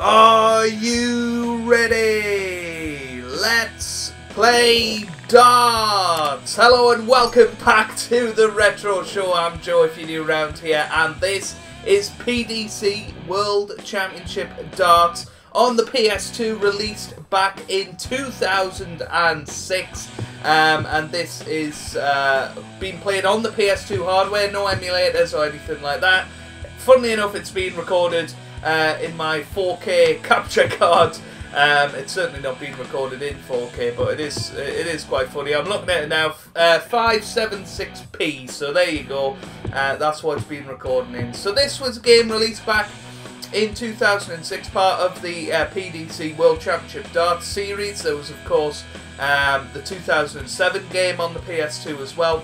Are you ready? Let's play darts! Hello and welcome back to the Retro Show. I'm Joe if you're new around here and this is PDC World Championship Darts on the PS2 released back in 2006 um, and this is uh, being played on the PS2 hardware, no emulators or anything like that. Funnily enough it's been recorded uh, in my 4K capture card. Um, it's certainly not being recorded in 4K, but it is it is quite funny. I'm looking at it now, uh, 576p. So there you go. Uh, that's what it's been recording in. So this was a game released back in 2006, part of the uh, PDC World Championship Darts series. There was, of course, um, the 2007 game on the PS2 as well.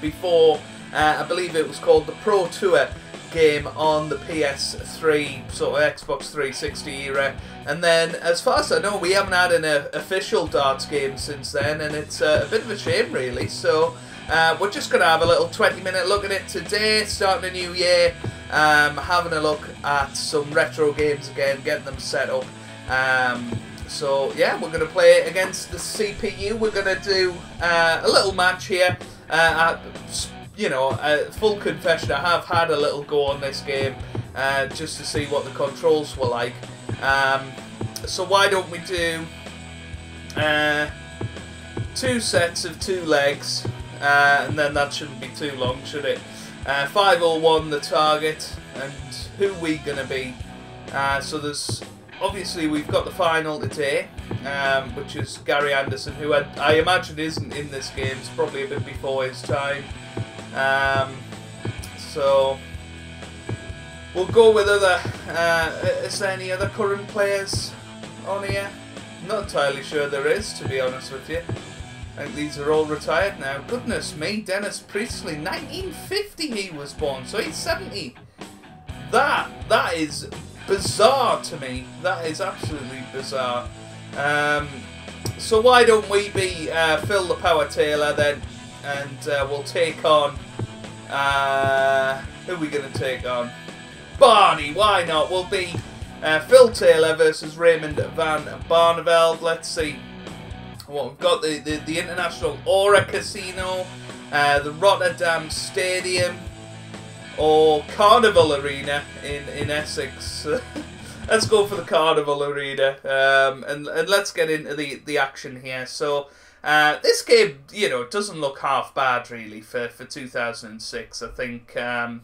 Before, uh, I believe it was called the Pro Tour game on the PS3, sort of Xbox 360 era. And then, as far as I know, we haven't had an uh, official darts game since then, and it's uh, a bit of a shame, really. So, uh, we're just going to have a little 20 minute look at it today, starting a new year, um, having a look at some retro games again, getting them set up. Um, so, yeah, we're going to play it against the CPU. We're going to do uh, a little match here. Uh, you know, uh, full confession, I have had a little go on this game uh, just to see what the controls were like. Um, so why don't we do uh, two sets of two legs, uh, and then that shouldn't be too long, should it? Uh, 501 the target, and who we going to be? Uh, so there's obviously we've got the final today, um, which is Gary Anderson, who I, I imagine isn't in this game. It's probably a bit before his time. Um, so we'll go with other. Uh, is there any other current players on here? Not entirely sure there is, to be honest with you. I think these are all retired now. Goodness me, Dennis Priestley, 1950 he was born, so he's 70. That that is bizarre to me. That is absolutely bizarre. Um, so why don't we be uh, Phil the Power Taylor then, and uh, we'll take on uh, who are we going to take on? Barney, why not? We'll be uh, Phil Taylor versus Raymond van Barneveld. Let's see what we've got. The, the, the International Aura Casino, uh, the Rotterdam Stadium, or Carnival Arena in, in Essex. let's go for the Carnival Arena um, and, and let's get into the, the action here. So uh, this game, you know, doesn't look half bad really for, for 2006. I think, um,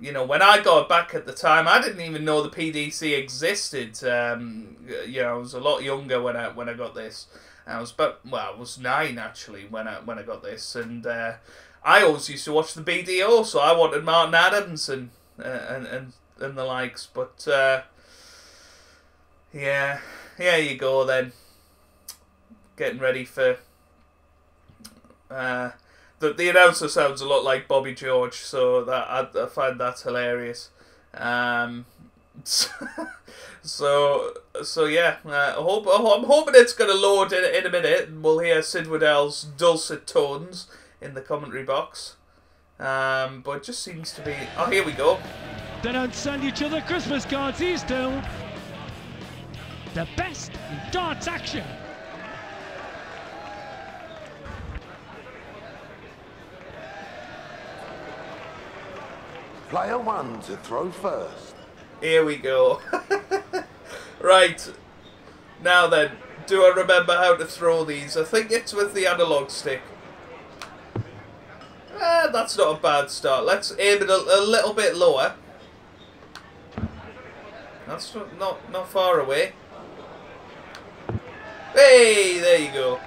you know, when I got back at the time, I didn't even know the PDC existed. Um, you know, I was a lot younger when I when I got this. I was but well, I was nine actually when I when I got this, and uh, I always used to watch the BDO, so I wanted Martin Adams and uh, and, and and the likes. But uh, yeah, here you go then getting ready for. Uh, the the announcer sounds a lot like Bobby George, so that I, I find that hilarious. Um, so so yeah, uh, I hope I'm hoping it's gonna load in, in a minute, and we'll hear Sid Waddell's dulcet tones in the commentary box. Um, but it just seems to be. Oh, here we go. They don't send each other Christmas cards these two. The best in darts action. Player one to throw first. Here we go. right. Now then, do I remember how to throw these? I think it's with the analog stick. Eh, that's not a bad start. Let's aim it a, a little bit lower. That's not, not, not far away. Hey, there you go.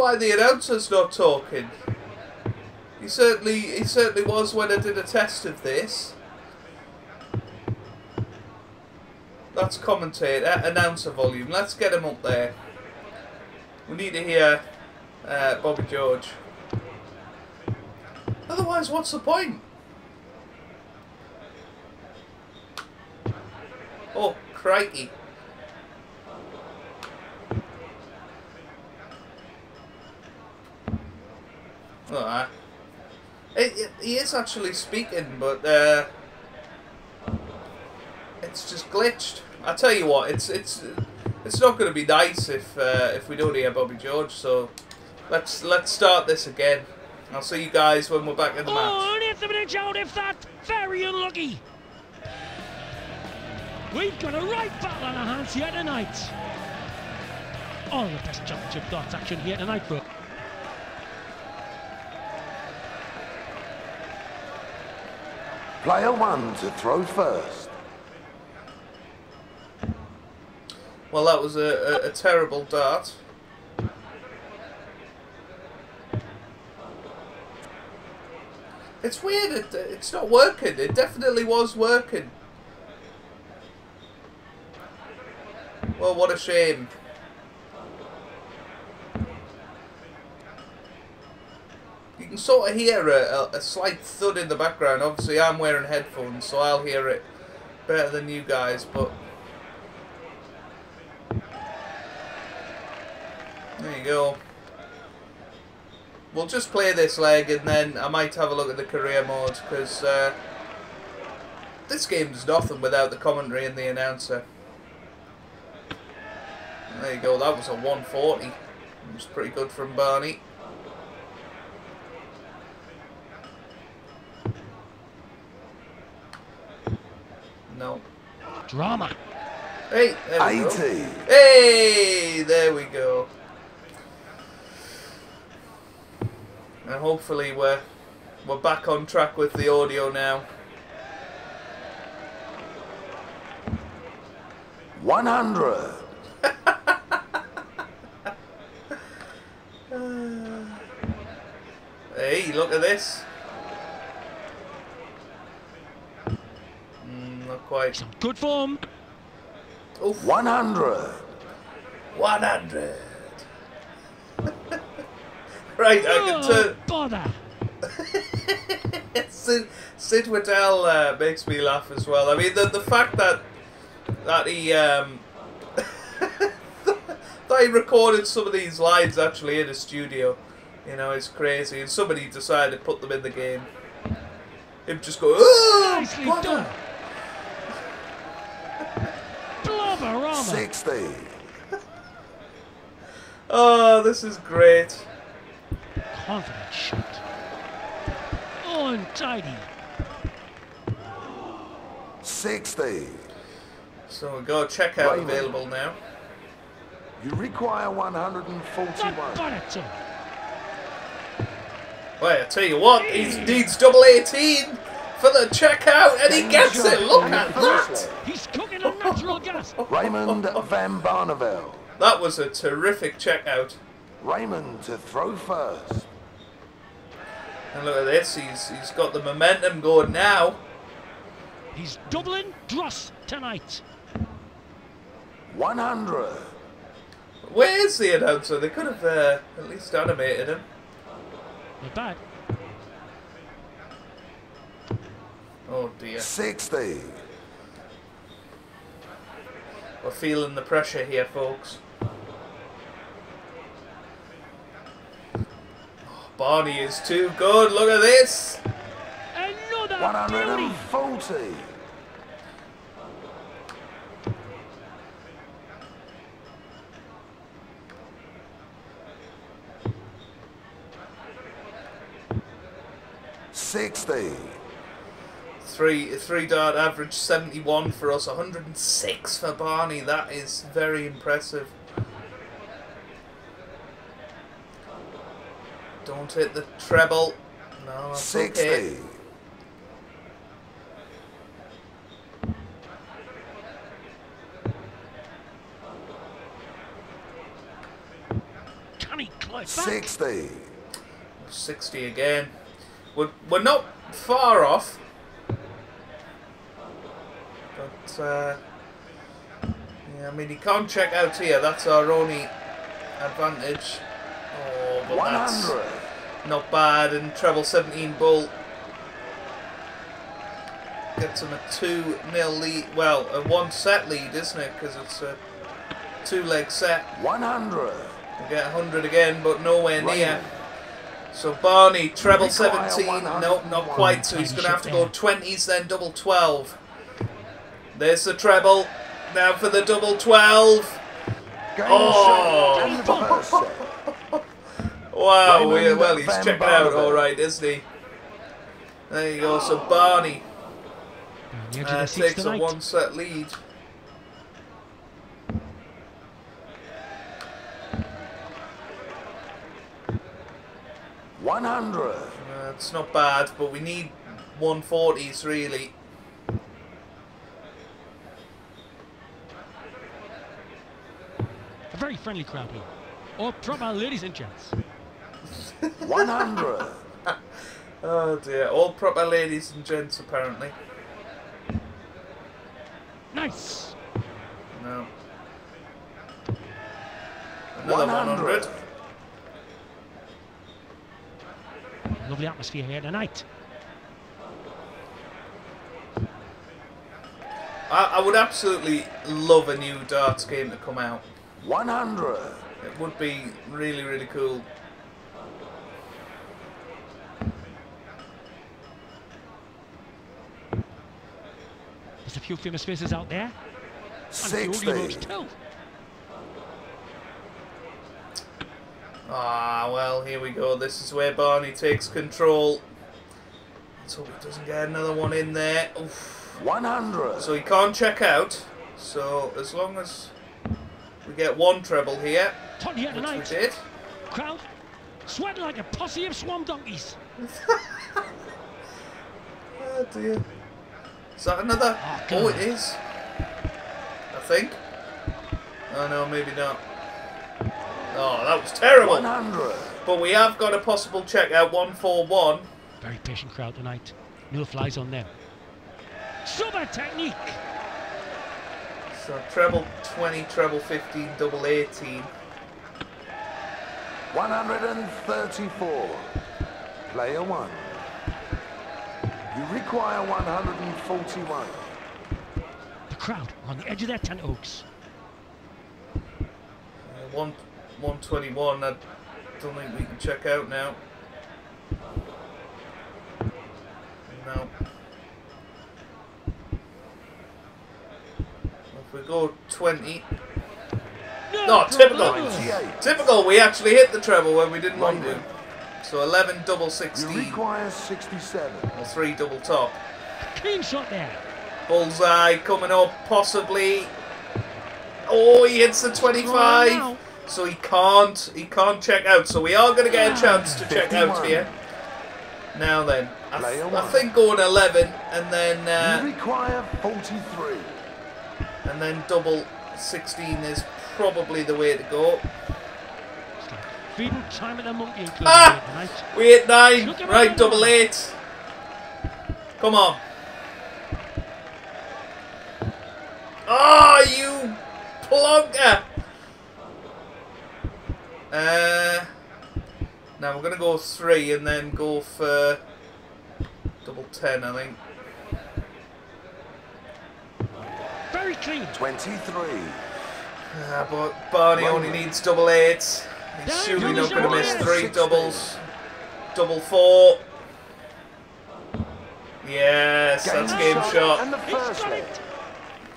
Why the announcer's not talking. He certainly he certainly was when I did a test of this. That's commentator, announcer volume. Let's get him up there. We need to hear uh, Bobby George. Otherwise, what's the point? Oh, crikey. Alright. He is actually speaking, but uh, it's just glitched. I tell you what, it's it's it's not going to be nice if uh, if we don't hear Bobby George. So let's let's start this again. I'll see you guys when we're back in the match. Oh, it's a minute out if that. Very unlucky. We've got a right battle on our hands here tonight. All the best championship darts action here tonight, bro. Player one to throw first. Well, that was a, a, a terrible dart. It's weird. It, it's not working. It definitely was working. Well, what a shame. You can sort of hear a, a, slight thud in the background. Obviously, I'm wearing headphones, so I'll hear it better than you guys, but... There you go. We'll just play this leg and then I might have a look at the career mode because uh, this game's nothing without the commentary and the announcer. There you go, that was a 140. It was pretty good from Barney. Drama. Hey, there we go. 80. Hey, there we go. And hopefully we're we're back on track with the audio now. 100. Hey, look at this. Mm, not quite. Some good form. Oof. 100. 100. right, I can Oh, turn. bother. Sid, Sid Waddell uh, makes me laugh as well. I mean, the the fact that that he um, that he recorded some of these lines actually in a studio, you know, is crazy. And somebody decided to put them in the game. Him just go, oh, Nicely bother." done. Blobberama. 60. Oh, this is great. Confident shot. Oh, Untidy. 60. So we got checkout Raymond. available now. You require Not 141. Barretto. Wait, I tell you what, he needs double 18 for the checkout, and he gets it. Look at that. He's cooking on natural gas. Raymond Van Barneveld. That was a terrific checkout. Raymond to throw first. And look at this, he's he's got the momentum going now. He's doubling Dross tonight. 100. Where's the announcer? They could have uh, at least animated him. Not bad. Oh dear. 60. We're feeling the pressure here, folks. Oh, Barney is too good. Look at this. Another beauty. 140. Sixty. Three three dart average 71 for us, 106 for Barney. That is very impressive. Don't hit the treble. No, that's Sixty. okay. Can he climb back? Sixty. 60 again. We're, we're not far off. But, uh, yeah, I mean, you can't check out here. That's our only advantage. Oh, but One that's not bad. And treble 17 bull gets him a 2 nil lead. Well, a one set lead, isn't it? Because it's a two leg set. One hundred. We get 100 again, but nowhere near. So Barney, treble Require 17. Nope, not quite. So he's going to have to go 20s, then double 12. There's the treble. Now for the double 12. Game Oh. shot and the first set. Wow, we, well, he's Van checking out all right, isn't he? There you go. So Barney On the edge of uh, takes a one set lead. One hundred. Uh, it's not bad, but we need 140s really. Very friendly crowd here. All proper ladies and gents. One hundred. Oh dear, all proper ladies and gents apparently. Nice. No. Another 100. Lovely atmosphere here tonight. I, I would absolutely love a new darts game to come out. One hundred. It would be really, really cool. There's a few famous faces out there. And the Sixty. Ah, well, here we go. This is where Barney takes control. Let's hope he doesn't get another one in there. Oof. One hundred. So he can't check out. So as long as we get one treble here, Tot here which we did. Crowd sweating like a posse of swamp donkeys. Oh dear. Is that another? Ah, oh, Oh, it God. I think. Oh no, maybe not. Oh, that was terrible. One hundred. But we have got a possible check out 141. Very patient crowd tonight. No flies on them. Super technique. So treble 20, treble 15, double 18. One hundred and thirty-four. Player one. You require one hundred and forty-one. The crowd are on the edge of their tent oaks. Uh, one, 121, I don't think we can check out now. No. We go 20. No, typical. Typical, we actually hit the treble when we didn't want to. So 11 double 16. You require sixty-seven. or 3 double top. Clean shot there. Bullseye coming up, possibly. Oh, he hits the 25. So he can't, he can't check out. So we are going to get a chance to check out here. Now then, I, th- I think going 11 and then You uh, require forty-three. And then double 16 is probably the way to go. Feeding time at the monkey in Ah! We hit nine, right, double eight. Come on. Ah, oh, you plonker! Uh, now we're gonna go three and then go for double ten, I think. Very clean. Twenty-three. Uh, but Barney only needs double eights. He's Down surely to not the gonna miss three 16. doubles. Double four. Yes, that's game shot. And the first got leg. it.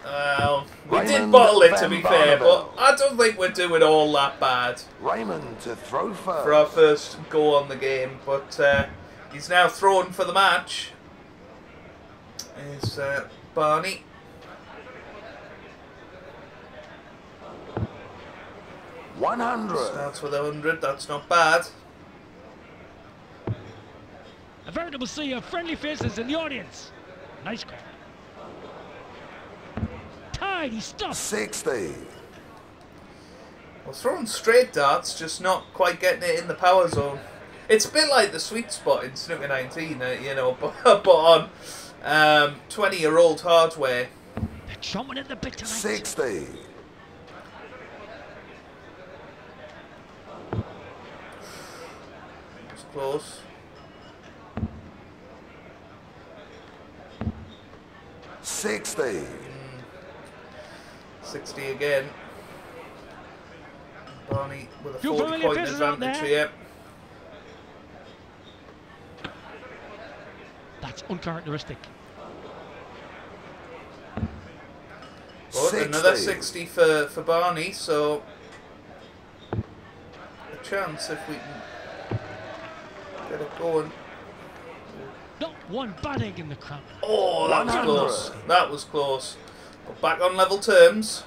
Well, we did bottle it to be fair, but I don't think we're doing all that bad Raymond to throw first. for our first go on the game. But uh, he's now thrown for the match. Is uh, Barney? 100. Starts with 100, that's not bad. A veritable sea of friendly faces in the audience. Nice crowd. Tidy stuff. 60. Well, throwing straight darts, just not quite getting it in the power zone. It's a bit like the sweet spot in Snooker 19, uh, you know, but, but on um, 20 year old hardware. They're chomping at the bit tonight. 60. close. Sixty mm. sixty again. Barney with a you 40 point advantage here. That's uncharacteristic. Good, 60. another 60 for, for Barney so a chance if we can get it going. Not one bad egg in the crowd. Oh, that was 100. close. That was close. But back on level terms.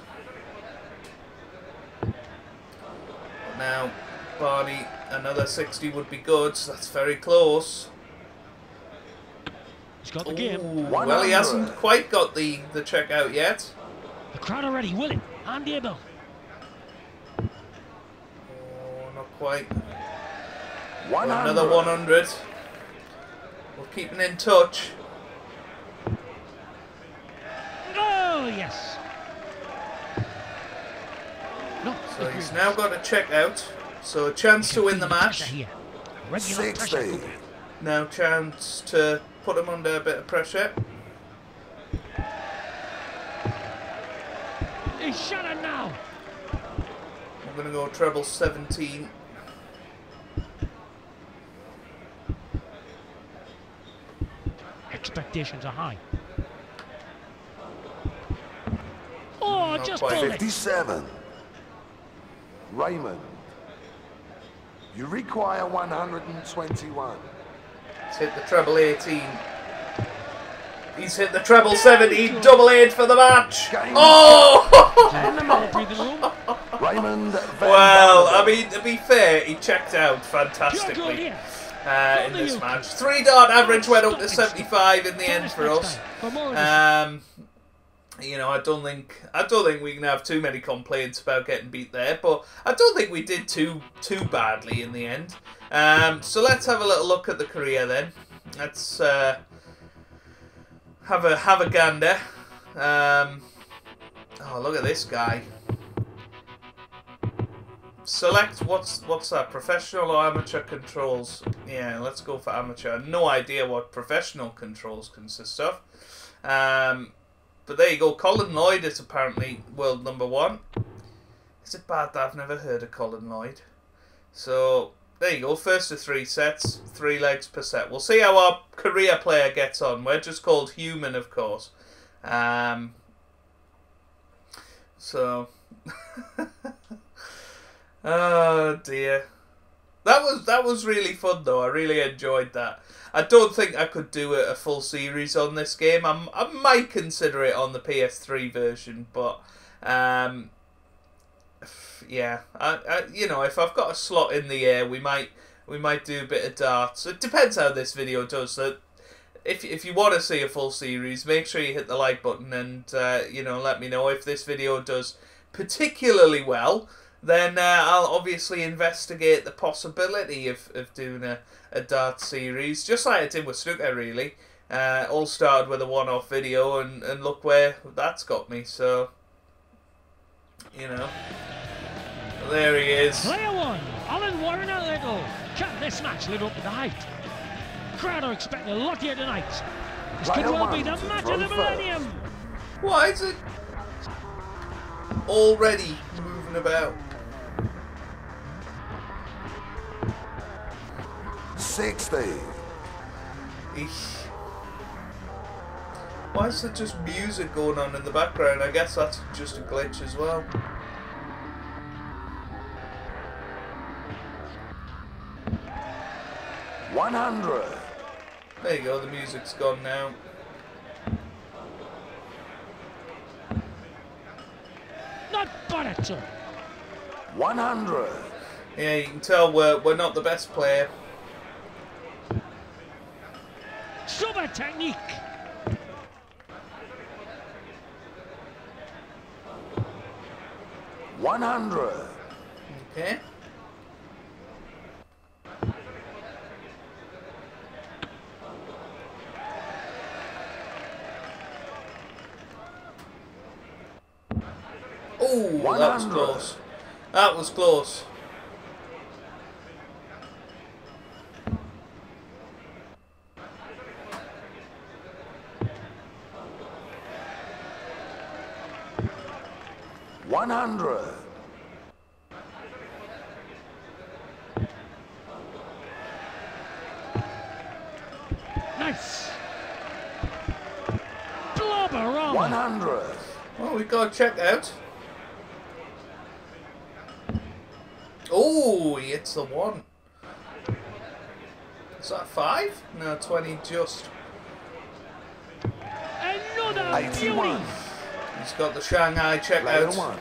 Now, Barney, another 60 would be good. So that's very close. He's got the game. Ooh, well, he hasn't quite got the, the check out yet. The crowd already, ready, willing, and able. Oh, not quite. 100. Another 100. We're keeping in touch. Oh, yes. No, So agreed. he's now got a check out. So a chance to win the match. Here. 60. Now chance to put him under a bit of pressure. He's shot it now. I'm going to go treble 17. Expectations are high. Oh, oh Not just quite. pulled it. 57. Raymond. You require 121. He's hit the treble 18. He's hit the treble 17. Double eight for the match. Game. Oh! Another breathing room. Raymond Van well, I mean, to be fair, he checked out Pure good fantastically here. Uh, in this match. Three dart average went up to 75 in the end for us. time For more of this. Um, you know, I don't think I don't think we can have too many complaints about getting beat there, but I don't think we did too too badly in the end. Um, so let's have a little look at the career then. Let's uh, have a have a gander. Um, oh, look at this guy. Select what's what's that? Professional or amateur controls? Yeah, let's go for amateur. No idea what professional controls consist of. Um, but there you go. Colin Lloyd is apparently world number one. Is it bad that I've never heard of Colin Lloyd? So there you go. First of three sets, three legs per set. We'll see how our career player gets on. We're just called human, of course. Um, so. oh dear. That was that was really fun though. I really enjoyed that. I don't think I could do a, full series on this game. I'm, I might consider it on the PS3 version, but um, yeah, I, I, you know, if I've got a slot in the air, we might we might do a bit of darts. It depends how this video does. That if if you want to see a full series, make sure you hit the like button and uh, you know let me know if this video does particularly well. Then uh, I'll obviously investigate the possibility of, of doing a, a dart series, just like I did with snooker. Really, uh, all started with a one-off video, and, and look where that's got me. So, you know, there he is. Player one, Alan Warriner-Little. Can this match live up to the hype? Crowd are expecting a lot here tonight. This could well be the match of the first. millennium. Why is it already moving about? 60. Eesh. Why is there just music going on in the background? I guess that's just a glitch as well. One hundred. There you go, the music's gone now. Not bad at all. One hundred. Yeah, you can tell we're, we're not the best player. Super technique. One hundred. Okay. Oh, that was close. That was close. One hundred. Nice. 100. Well, we got to check out. Oh, he hits the one. Is that five? No, 20 just. Another 81. beauty. He's got the Shanghai check Player out. one.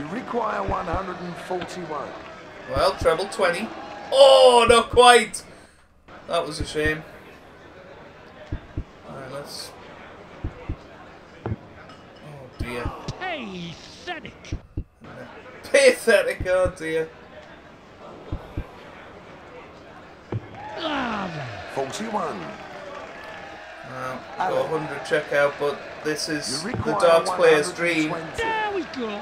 You require 141. Well, treble 20. Oh, not quite. That was a shame. Alright, let's. Oh dear. Pathetic. Pathetic, oh dear. 41. Well, got 100 checkout, but this is the require darts player's dream. There we go.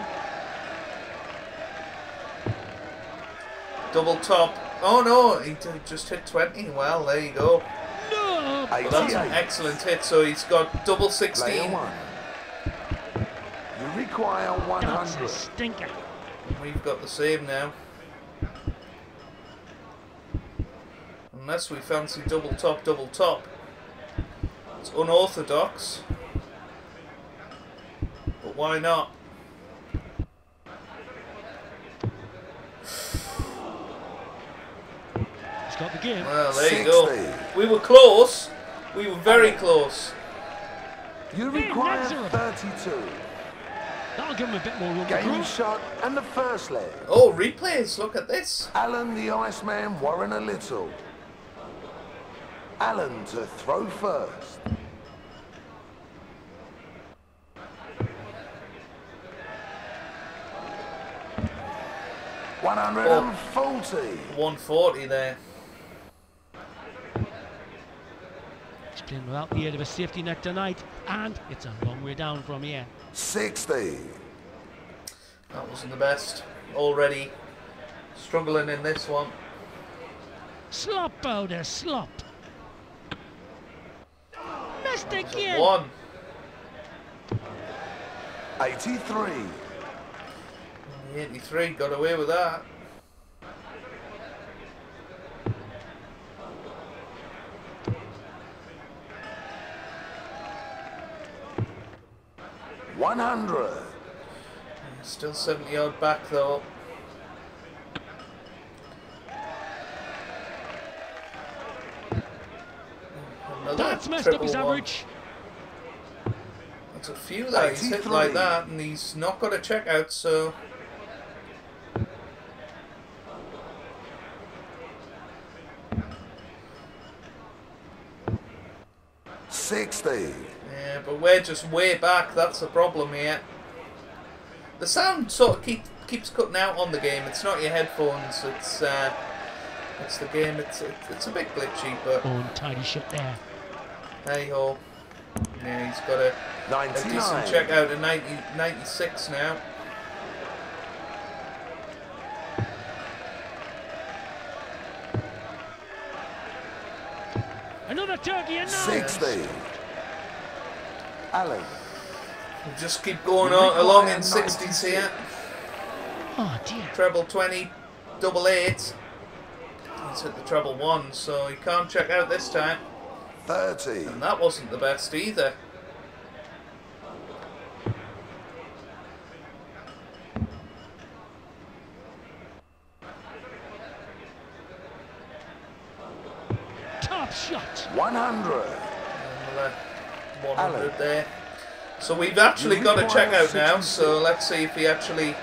Double top. Oh no, he just hit 20. Well, there you go. No. Well, that's an excellent hit, so he's got double 16. one. You require That's a 100. stinker. We've got the same now. Unless we fancy double top, double top. It's unorthodox. But why not? He's got the game. Well, there you go. We were close. We were very close. You Hey, require 32. That'll give him a bit more room to Game grow. shot and the first leg. Oh, replays. Look at this. Alan the Iceman Warriner-Little. Alan to throw first. One hundred and forty. 140 there. He's playing without the aid of a safety net tonight, and it's a long way down from here. Sixty. That wasn't the best. Already struggling in this one. Slop, Bowder, slop. Missed again. One. Eighty-three. 83 got away with that. One hundred. Still 70 yard back though. Another That's messed up his one. average. That's a few that he's hit like that, and he's not got a checkout, so. just way back. That's the problem here. The sound sort of keep, keeps cutting out on the game. It's not your headphones. It's uh, it's the game. It's it's a bit glitchy, but oh, tidy ship there. Hey ho. Yeah, he's got a, a decent check out of 90, 96 now. Another turkey and 60 alley. Just keep going on, along in 60s here. Oh dear. Treble 20, double 8. He's hit the treble 1, so he can't check out this time. 30. And that wasn't the best either. Top shot. 100. 100 there. So we've actually got a require checkout now, so let's see if he actually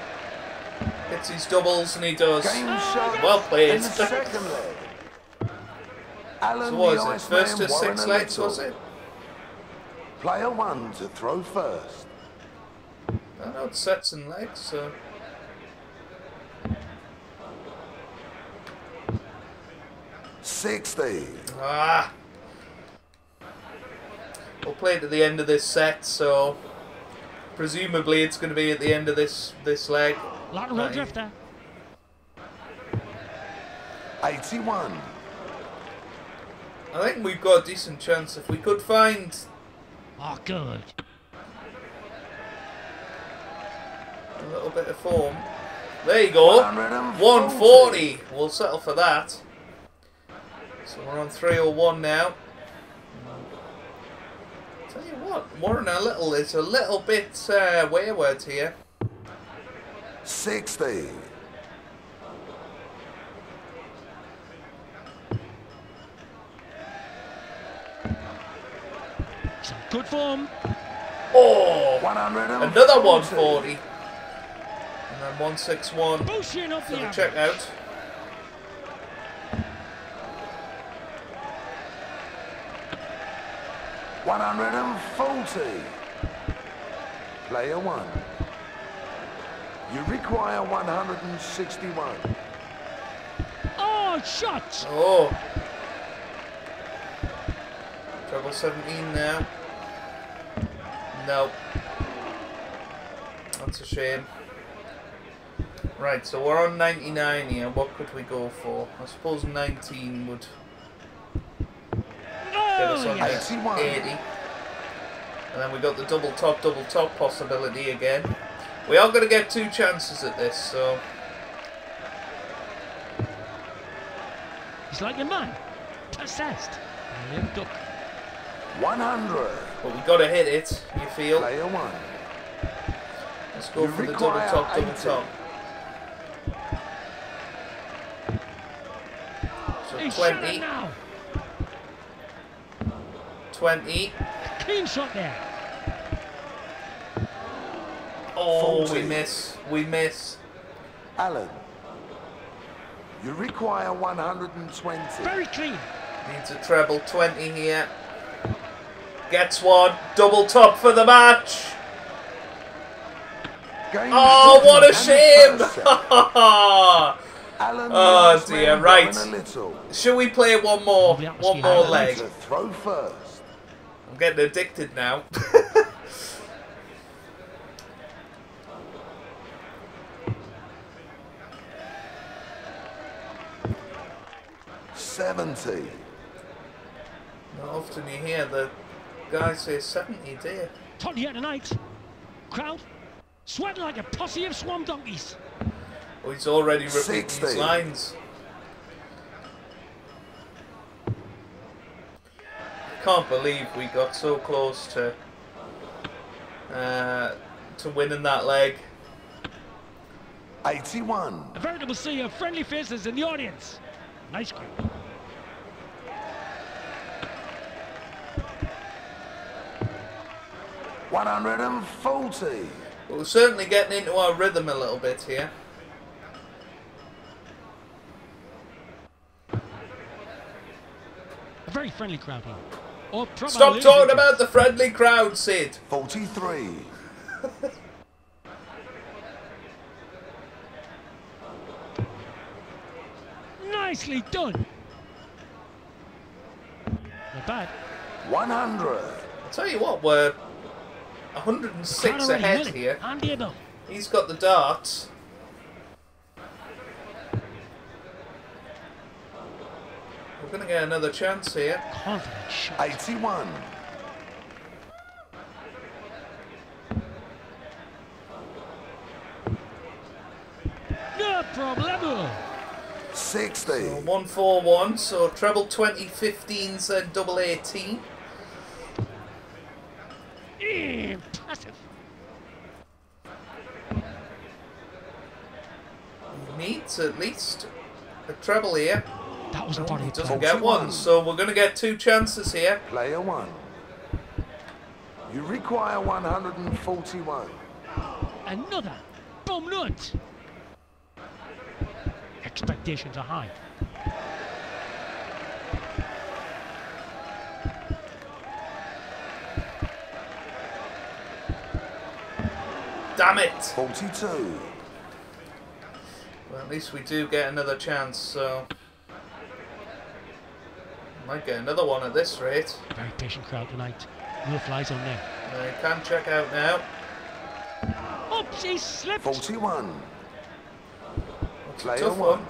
hits his doubles, and he does. Well played. In the second leg. Alan So what it? First to six legs, was it? Player one to throw first. I know it's sets and legs, so. Sixty. Ah! We'll play it at the end of this set, so. Presumably it's going to be at the end of this this leg. Lateral Right. drifter. Eighty-one. I think we've got a decent chance if we could find Oh, good. a little bit of form. There you go. 140. 140. We'll settle for that. So we're on 301 now. Tell you what, Warriner-Little is a little bit uh, wayward here. 60. Some good form. Oh, another 140. And then 161. The check out. 140. Player one. You require 161. Oh, shot! Oh. Double 17 there. Nope. That's a shame. Right, so we're on 99 here. What could we go for? I suppose 19 would get us Oh, on yes. to 81. 80. And then we got the double top, double top possibility again. We are going to get two chances at this, so He's like a man. Possessed. A limp duck. One hundred. but we got to hit it. You feel? Player one. Let's go You for the double top, double 80. top. So He's 20, now. 20. Clean shot there. Oh, we miss. We miss. Alan. You require one hundred and twenty. Very clean. Needs a treble 20 here. Gets one. Double top for the match. Game ah, Oh, seven what a and the shame! first. Alan, Oh, dear, right. going A little. Should we play one more? One more leg. throw first. I'm getting addicted now. Seventy. Not often you hear the guy say 70, do you? Tot here tonight. Crowd sweating like a posse of swamp donkeys. Oh, he's already repeating his lines. I can't believe we got so close to uh, to winning that leg. Eighty-one. A veritable sea of friendly faces in the audience. Nice crowd. One hundred and forty. But we're certainly getting into our rhythm a little bit here. A very friendly crowd here. Or Stop ladies talking about the friendly crowd, Sid. Forty-three. Nicely done. Not bad. One hundred. I'll tell you what, we're 106 ahead here. And able. He's got the darts. We're going to get another chance here. Confident shot. Eighty-one. No problemo. Sixty. 141, so treble 20, 15s and double 18. Impressive. He needs at least a treble here. That wasn't part He doesn't get one, so we're going to get two chances here. Player one. You require one hundred and forty-one. Another boom nut. Expectations are high. Damn it! Forty-two. Well, at least we do get another chance, so. Might get another one at this rate. Very patient crowd tonight. No flies on there. Uh, can check out now. Oops, he slipped. Forty-one. It's a Player tough one. one.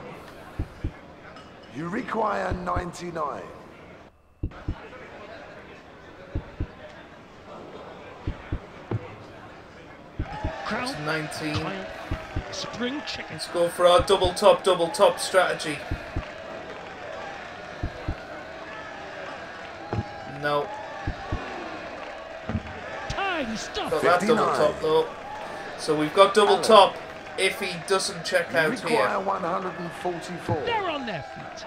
You require ninety-nine. Crowd. 19. Trial. Spring chicken. Let's go for our double top, double top strategy. No. He's stopped. Got that double top though. So we've got double Alan. top if he doesn't check You out require here. 144. They're on their feet.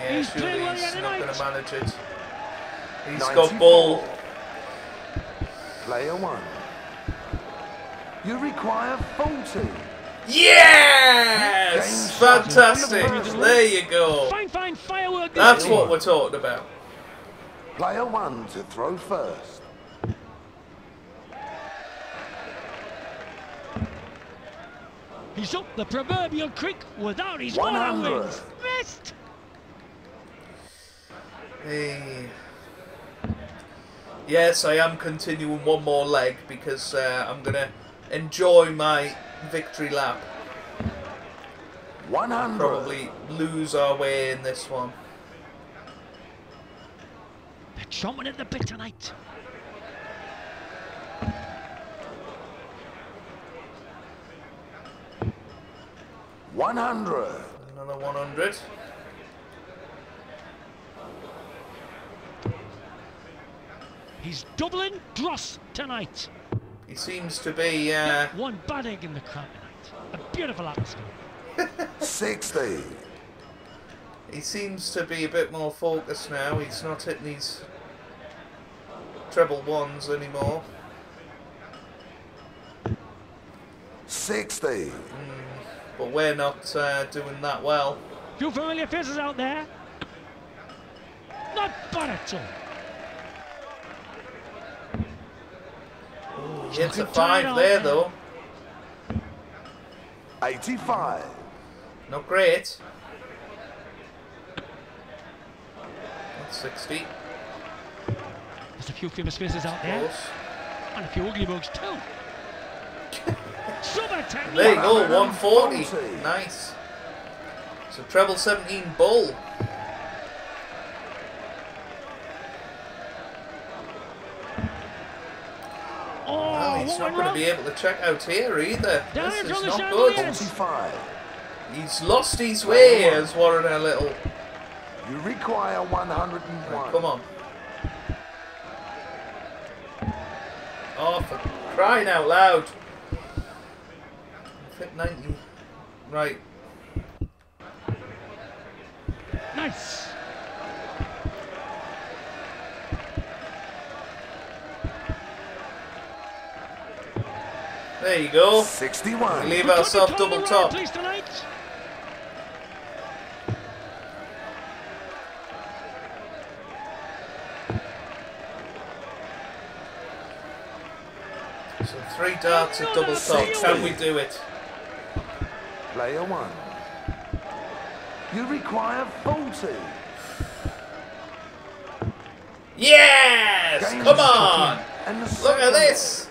Yeah, He's surely playing he's not going to manage it. He's 94. got ball. Player one. You require 40. Yes! Fantastic. There you go. Fine, fine firework. That's what we're talking about. Player one to throw first. He's up the proverbial creek without his 100. water wings. Missed. Hey. Yes, I am continuing one more leg because uh, I'm going to enjoy my victory lap. 100. Probably lose our way in this one. They're chomping at the bit tonight. One hundred. Another 100. He's doubling Dross tonight. He seems to be. Uh, one bad egg in the crowd tonight. A beautiful atmosphere. Sixty. he seems to be a bit more focused now. He's not hitting these treble ones anymore. Sixty. But we're not uh, doing that well. Few familiar faces out there. Not bad at all. He hits a five there there. though. Eighty-five. Not great. That's 60. There's a few famous faces out there. And a few ugly bugs too. There you go, 140. 140. Nice. So treble 17 bull. Oh, Well, he's not going to be able to check out here either. Down This is not good. Forty-five. He's lost his way as Warriner-Little. You require one hundred and one. Come on. Oh, for crying out loud. Fit 90. Right. Nice. There you go. Sixty-one. leave We've got ourselves double top. So three darts at double top. Can we do it? Player one. You require forty. Yes! Game Come on! Look at second this!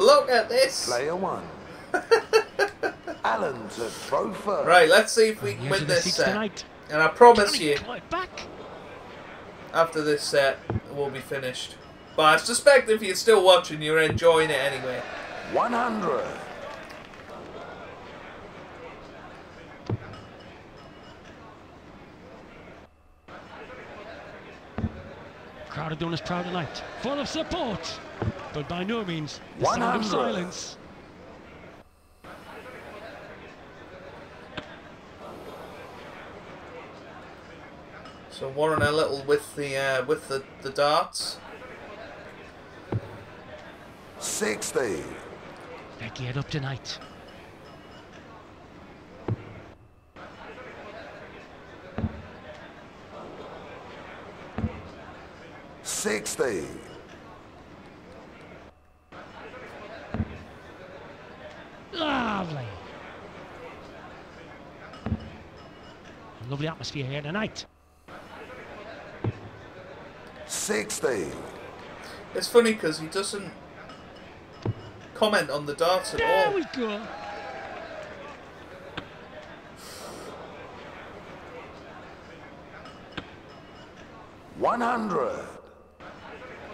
Look at this! Player one. Allen to throw first. Right, let's see if we can win this set. tonight. And I promise Johnny you, back. after this set, we'll be finished. But I suspect if you're still watching, you're enjoying it anyway. One hundred. Crowd are doing us proud tonight. Full of support, but by no means the sound of silence. So Warriner-Little with the uh, with the, the darts. Sixty. They're geared up tonight. Sixty. Lovely. Lovely atmosphere here tonight. Sixty. It's funny because he doesn't comment on the darts at There all. we go. One hundred.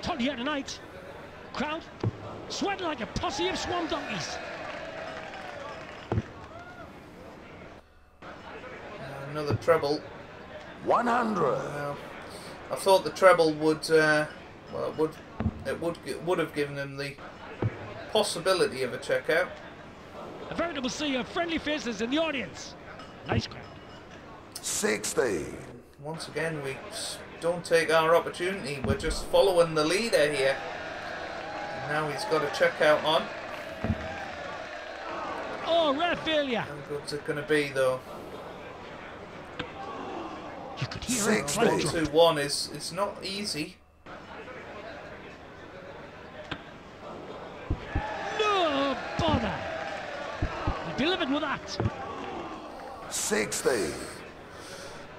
Tot here tonight. Crowd sweating like a posse of swan donkeys. Another treble. One hundred. Well, I thought the treble would, uh, well, it would, it would, it would have given him the possibility of a checkout. A veritable sea of friendly faces in the audience. Nice crowd. 60. Once again, we don't take our opportunity. We're just following the leader here. And now he's got a checkout on. Oh, rare failure. How good's it going to be, though? You could hear Six, it. Right please. drop. Two one is it's not easy. No bother. He delivered with that. 60.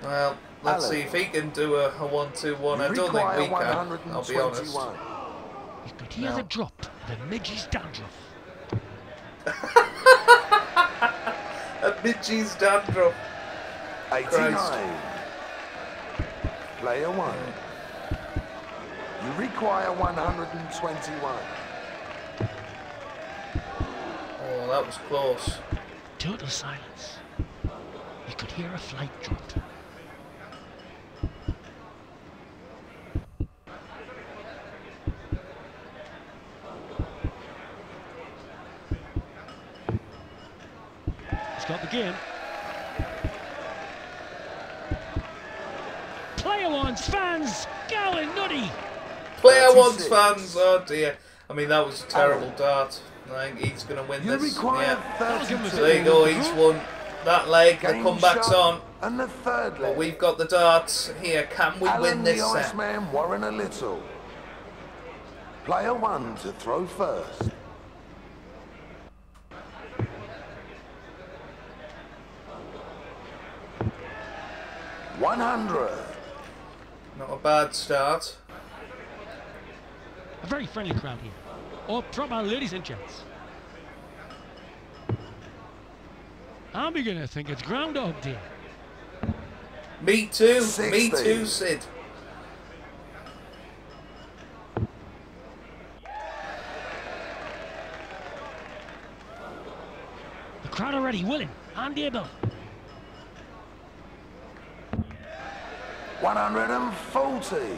Well, let's Alan. see if he can do a, a one-two-one. I don't think require we can. I'll be honest. 121. You could hear No. the drop. The midgie's dandruff. A midge's dandruff. 89. Player one. You require 121. Oh, that was close. Total silence. You could hear a flight dropped. He's got the game. Player one's fans going nutty. Player 36. one's fans. Oh dear. I mean, that was a terrible dart. I think he's going to win You this. require Yeah. give him a 32. So there you go. He's won that leg. The comeback's on. And the third leg. But leg. we've got the darts here. Can we Alan win the this set? Iceman Warriner-Little. Player one to throw first. One hundred. Not a bad start. A very friendly crowd here. Oh, proper ladies and gents. I'm beginning to think it's Groundhog Day. Me too. Me too, Sid. The crowd already willing and able. One hundred and forty.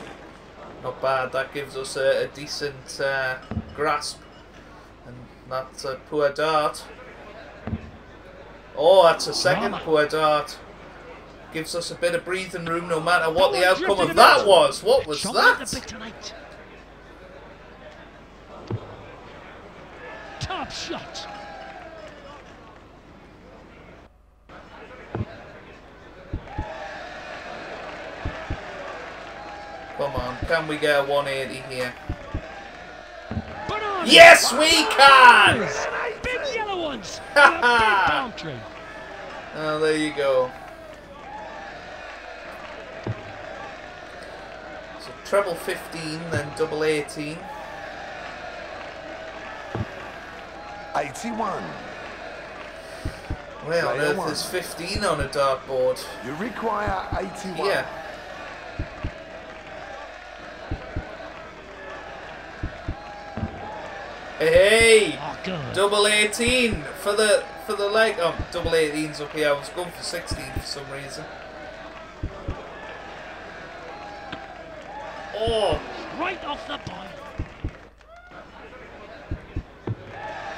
Not bad. That gives us a, a decent uh, grasp. And that's a poor dart. Oh, that's a second Drama. poor dart. Gives us a bit of breathing room no matter what the outcome of that was. What was Chomping at the that? Top shot. Come on, can we get a 180 here? Yes, we can! Big yellow ones. and a big palm tree. Oh, there you go. So treble 15, then double 18. Eighty-one. Where on Player earth is 15 on a dartboard? You require eighty-one. Yeah. Hey, Oh, double 18 for the for the leg. Oh, double 18's up here. I was going for 16 for some reason. Oh, Right off the point.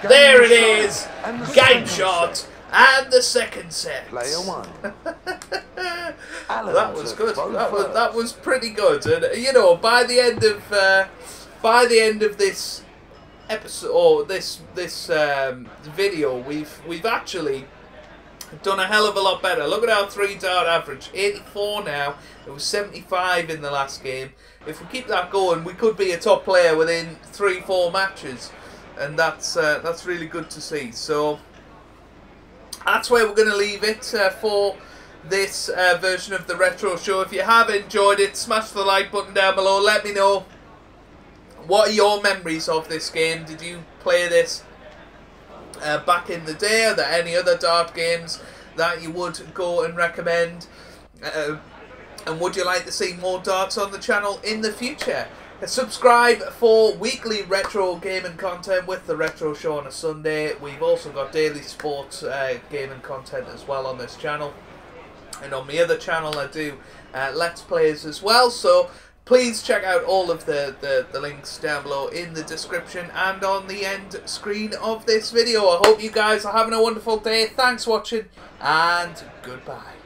There it is! And the Game shot set. and the second set. Player one. That was good. That was that was pretty good. And you know, by the end of uh, by the end of this episode or this this um, video, we've we've actually done a hell of a lot better. Look at our three dart average, 84 now. It was 75 in the last game. If we keep that going, we could be a top player within three, four matches, and that's uh, that's really good to see. So that's where we're going to leave it uh, for this uh, version of the retro show. If you have enjoyed it, smash the like button down below. Let me know what are your memories of this game. Did you play this uh, back in the day? Are there any other dart games that you would go and recommend? Uh, and would you like to see more darts on the channel in the future? Uh, Subscribe for weekly retro gaming content with the Retro Show on a Sunday. We've also got daily sports uh, gaming content as well on this channel. and on my other channel I do uh, Let's Plays as well. So please check out all of the, the, the links down below in the description and on the end screen of this video. I hope you guys are having a wonderful day. Thanks for watching and goodbye.